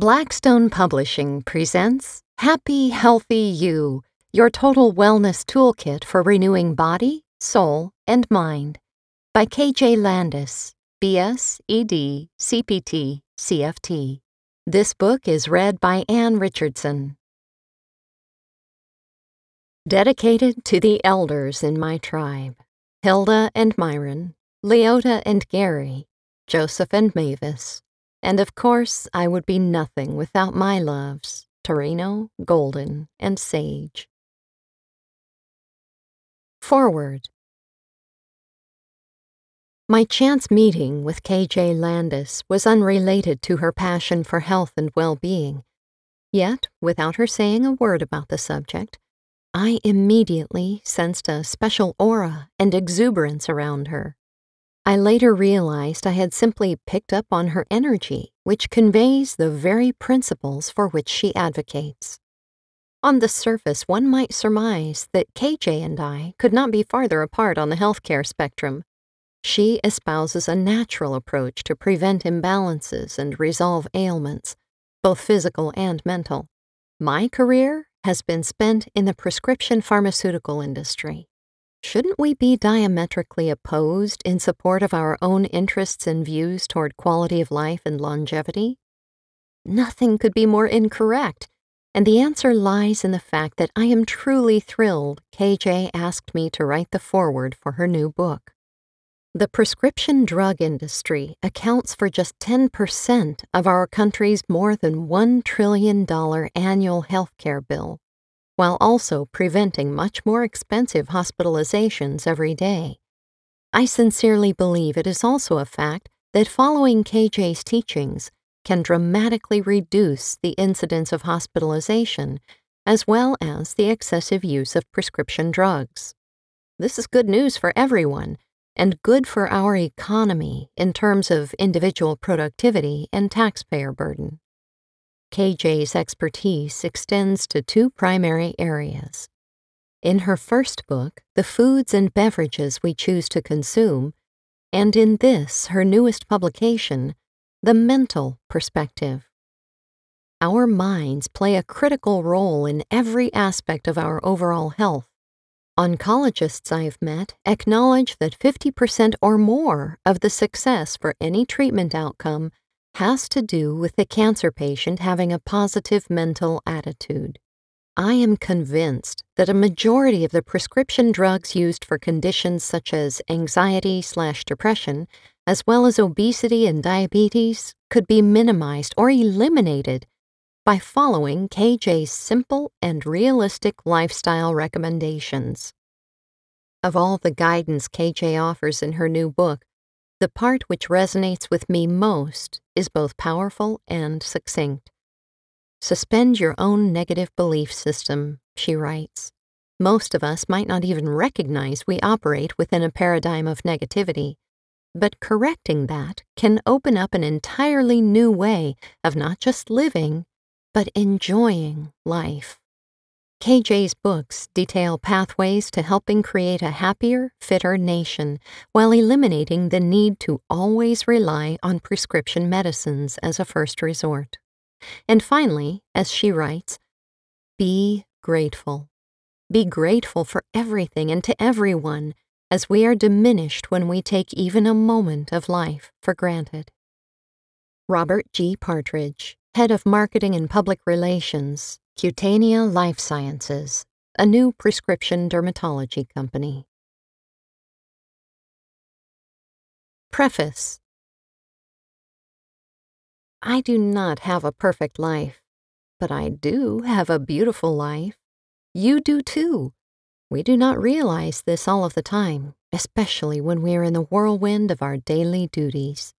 Blackstone Publishing presents Happy Healthy You, your total wellness toolkit for renewing body, soul, and mind by KJ Landis, BS, ED, CPT, CFT. This book is read by Ann Richardson. Dedicated to the elders in my tribe Hilda and Myron, Leota and Gary, Joseph and Mavis, and of course, I would be nothing without my loves, Torino, Golden, and Sage. Foreword. My chance meeting with KJ Landis was unrelated to her passion for health and well being. Yet, without her saying a word about the subject, I immediately sensed a special aura and exuberance around her. I later realized I had simply picked up on her energy, which conveys the very principles for which she advocates. On the surface, one might surmise that KJ and I could not be farther apart on the healthcare spectrum. She espouses a natural approach to prevent imbalances and resolve ailments, both physical and mental. My career has been spent in the prescription pharmaceutical industry. Shouldn't we be diametrically opposed in support of our own interests and views toward quality of life and longevity? Nothing could be more incorrect, and the answer lies in the fact that I am truly thrilled KJ asked me to write the foreword for her new book. The prescription drug industry accounts for just 10% of our country's more than $1 trillion annual healthcare bill while also preventing much more expensive hospitalizations every day. I sincerely believe it is also a fact that following KJ's teachings can dramatically reduce the incidence of hospitalization as well as the excessive use of prescription drugs. This is good news for everyone and good for our economy in terms of individual productivity and taxpayer burden. KJ's expertise extends to two primary areas. In her first book, The Foods and Beverages We Choose to Consume, and in this, her newest publication, The Mental Perspective. Our minds play a critical role in every aspect of our overall health. Oncologists I've met acknowledge that 50% or more of the success for any treatment outcome has to do with the cancer patient having a positive mental attitude. I am convinced that a majority of the prescription drugs used for conditions such as anxiety slash depression, as well as obesity and diabetes, could be minimized or eliminated by following KJ's simple and realistic lifestyle recommendations. Of all the guidance KJ offers in her new book, the part which resonates with me most is both powerful and succinct. Suspend your own negative belief system, she writes. Most of us might not even recognize we operate within a paradigm of negativity, but correcting that can open up an entirely new way of not just living, but enjoying life. KJ's books detail pathways to helping create a happier, fitter nation while eliminating the need to always rely on prescription medicines as a first resort. And finally, as she writes, be grateful. Be grateful for everything and to everyone, as we are diminished when we take even a moment of life for granted. Robert G. Partridge, Head of Marketing and Public Relations, Cutanea Life Sciences, a new prescription dermatology company. Preface I do not have a perfect life, but I do have a beautiful life. You do too. We do not realize this all of the time, especially when we are in the whirlwind of our daily duties.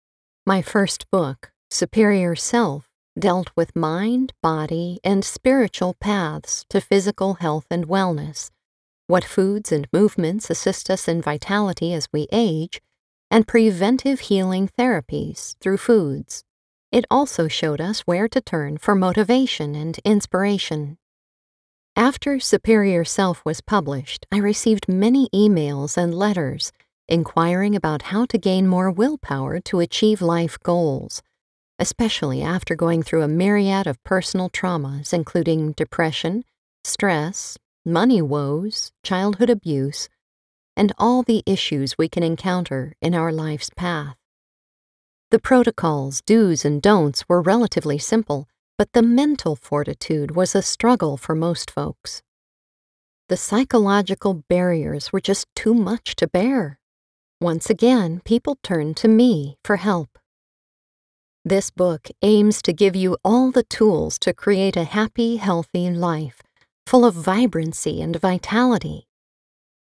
My first book, Superior Self, dealt with mind, body, and spiritual paths to physical health and wellness, what foods and movements assist us in vitality as we age, and preventive healing therapies through foods. It also showed us where to turn for motivation and inspiration. After Superior Self was published, I received many emails and letters inquiring about how to gain more willpower to achieve life goals especially after going through a myriad of personal traumas, including depression, stress, money woes, childhood abuse, and all the issues we can encounter in our life's path. The protocols, do's, and don'ts were relatively simple, but the mental fortitude was a struggle for most folks. The psychological barriers were just too much to bear. Once again, people turned to me for help. This book aims to give you all the tools to create a happy, healthy life, full of vibrancy and vitality.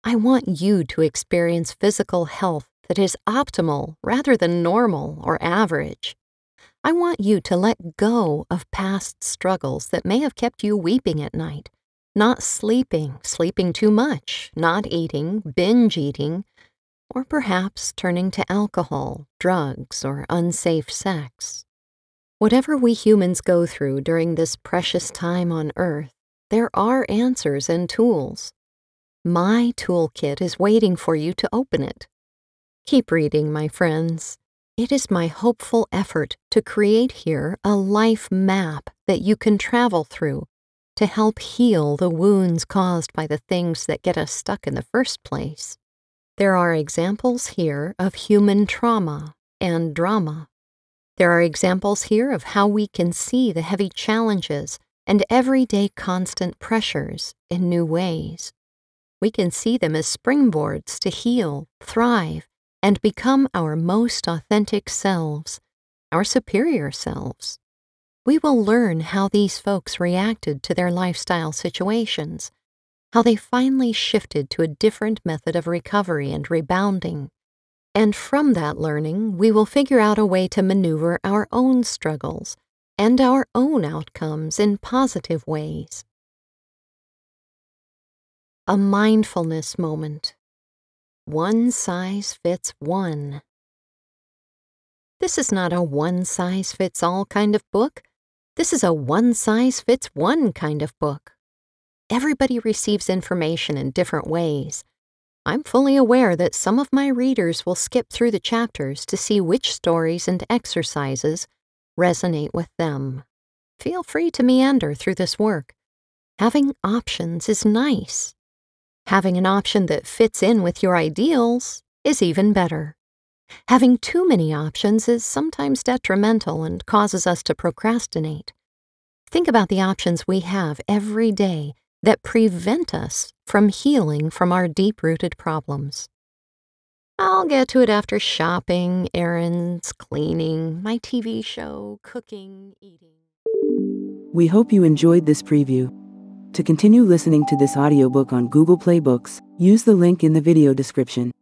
I want you to experience physical health that is optimal rather than normal or average. I want you to let go of past struggles that may have kept you weeping at night, not sleeping, sleeping too much, not eating, binge eating, or perhaps turning to alcohol, drugs, or unsafe sex. Whatever we humans go through during this precious time on Earth, there are answers and tools. My toolkit is waiting for you to open it. Keep reading, my friends. It is my hopeful effort to create here a life map that you can travel through to help heal the wounds caused by the things that get us stuck in the first place. There are examples here of human trauma and drama. There are examples here of how we can see the heavy challenges and everyday constant pressures in new ways. We can see them as springboards to heal, thrive, and become our most authentic selves, our superior selves. We will learn how these folks reacted to their lifestyle situations, how they finally shifted to a different method of recovery and rebounding. And from that learning, we will figure out a way to maneuver our own struggles and our own outcomes in positive ways. A mindfulness moment. One size fits one. This is not a one size fits all kind of book. This is a one size fits one kind of book. Everybody receives information in different ways. I'm fully aware that some of my readers will skip through the chapters to see which stories and exercises resonate with them. Feel free to meander through this work. Having options is nice. Having an option that fits in with your ideals is even better. Having too many options is sometimes detrimental and causes us to procrastinate. Think about the options we have every day that prevent us from healing from our deep rooted problems. I'll get to it after shopping, errands, cleaning, my TV show, cooking, eating. We hope you enjoyed this preview. To continue listening to this audiobook on Google Play Books, use the link in the video description.